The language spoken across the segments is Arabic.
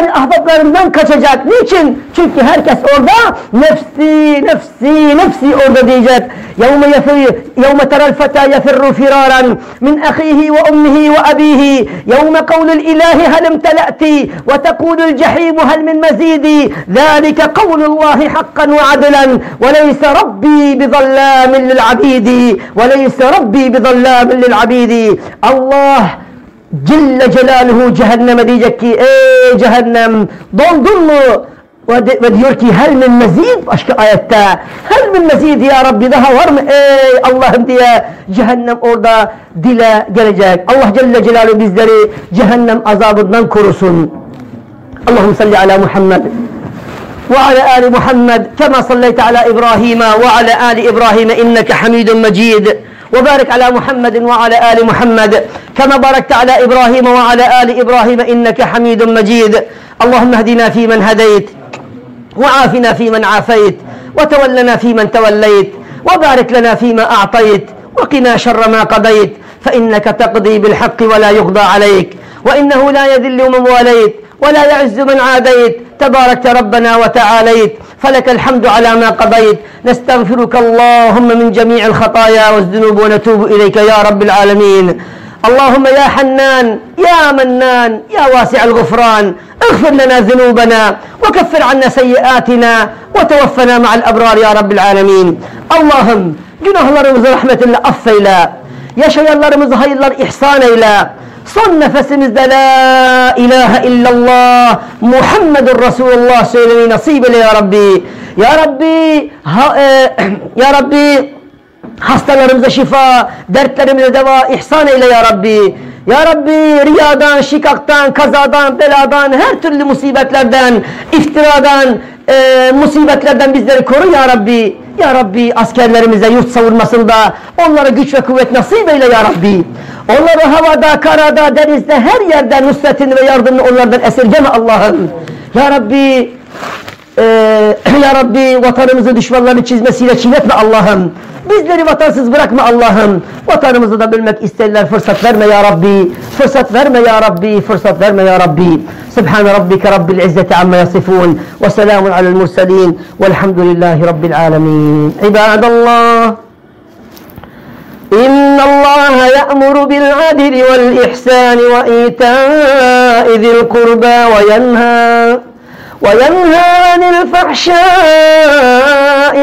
Yani ahbaplarından kaçacak. Niçin? Çünkü herkes orada nefsi, nefsi, nefsi orada diyecek. يوم يفر يوم ترى الفتى يفر فرارا من أخيه وأمه وأبيه يوم قول الإله هل امتلأت وتقول الجحيم هل من مزيد ذلك قول الله حقا وعدلا وليس ربي بظلام للعبيد وليس ربي بظلام للعبيد الله جل جلاله جهنم دي اي جهنم؟ دون دون وديوركي هل من مزيد؟ اشك ايتا هل من مزيد يا ربي؟ ذهب ورم. إيه الله يا جهنم اوردا دلا جلجاك الله جل جلاله بزدري جهنم عذاب من كرسون اللهم صل على محمد وعلى آل محمد كما صليت على إبراهيم وعلى آل إبراهيم إنك حميد مجيد. وبارك على محمد وعلى آل محمد. كما باركت على إبراهيم وعلى آل إبراهيم إنك حميد مجيد. اللهم اهدنا فيمن هديت وعافنا فيمن عافيت وتولنا فيمن توليت وبارك لنا فيما أعطيت وقنا شر ما قضيت فإنك تقضي بالحق ولا يقضى عليك وإنه لا يذل من واليت ولا يعز من عاديت تباركت ربنا وتعاليت فلك الحمد على ما قضيت نستغفرك اللهم من جميع الخطايا والذنوب ونتوب إليك يا رب العالمين اللهم يا حنان يا منان يا واسع الغفران اغفر لنا ذنوبنا وكفر عنا سيئاتنا وتوفنا مع الأبرار يا رب العالمين Allah'ım günahlarımızı rahmetinle affeyle. Yaşayanlarımızı hayırlar ihsan eyle. Son nefesimizde La ilahe illallah Muhammedur Resulullah söylemeyi nasip eyle ya Rabbi. Ya Rabbi, ha, e, Ya Rabbi hastalarımıza şifa, dertlerimize deva ihsan eyle ya Rabbi. Ya Rabbi riyadan, şikaktan, kazadan, beladan, her türlü musibetlerden, iftiradan, e, musibetlerden bizleri koru ya Rabbi. Ya Rabbi askerlerimize yurt savurmasında onlara güç ve kuvvet nasip eyle ya Rabbi. Onları havada, karada, denizde her yerde nusretini ve yardımını onlardan esirgeme Allah'ım. Ya Rabbi e, Ya Rabbi vatanımızı düşmanların çizmesiyle çiğnetme Allah'ım. Bizleri vatansız bırakma Allah'ım. Vatanımızı da bölmek isterler fırsat verme ya Rabbi. Fırsat verme ya Rabbi. Fırsat verme ya Rabbi. Subhan rabbike rabbil izzeti amma yasifun. Ve selamun alel murselin. Velhamdülillahi rabbil alemin. İbadallah. يأمر بالعدل والإحسان وإيتاء ذي القربى وينهى وينهى عن الفحشاء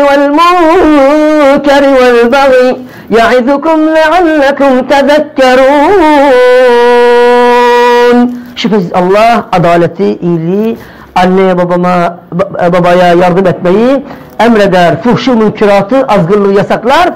والمنكر والبغي يعظكم لعلكم تذكرون شوف الله عدالتي إلي anne babama babaya yardım etmeyi emreder. Fuhşu münkeratı, azgınlığı yasaklar.